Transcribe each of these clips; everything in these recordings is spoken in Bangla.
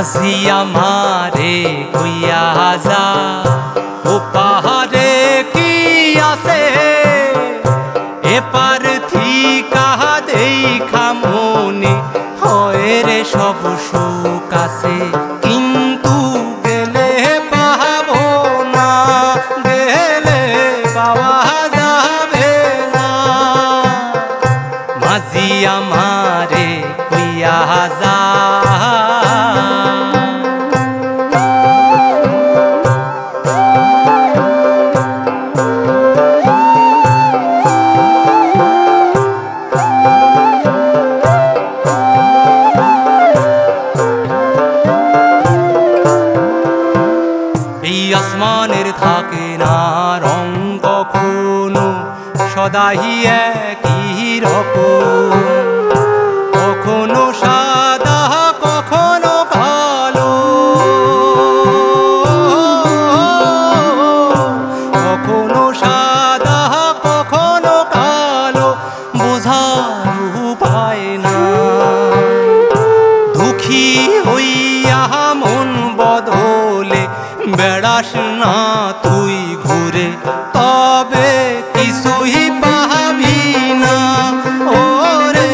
মাঝি আমারে কইয়া যা। ও পাহাড়ে কি আছে? এপার থিকা দেখা মনে হয় রে সব সুখ আছে। কিন্তু গেলে না আমারে থাকে না রং কখনো সদাই একই রকম কখনো সাদা, কখনো কালো। কখনো সাদা, কখনো কালো। বোঝার বেড়াস না তুই ঘুরে, তবে কিছুই পাবি না। ওরে,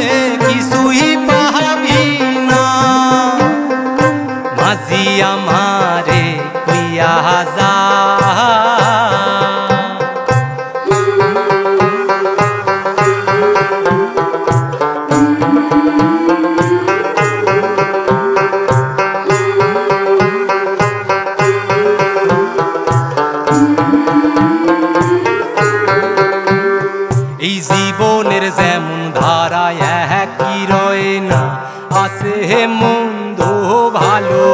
কিছুই পাবি না। মাঝি আমারে পিয়া যা যেমন ধারায় একই রয়ে না আসে মন্দ ভালো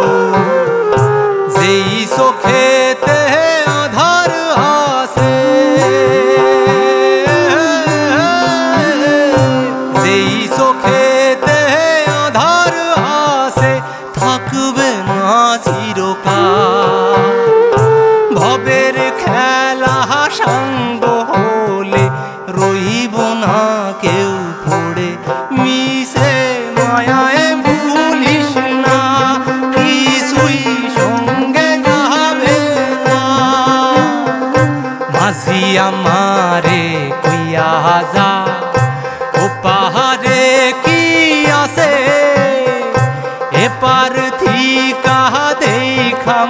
যেই চোখেতে আধার আসে যেই চোখে কেউ পড়ে। মিশে মায়ায় আমারে কইয়া ও পাহাড়ে কি আছে? এপার কাহা দেখাম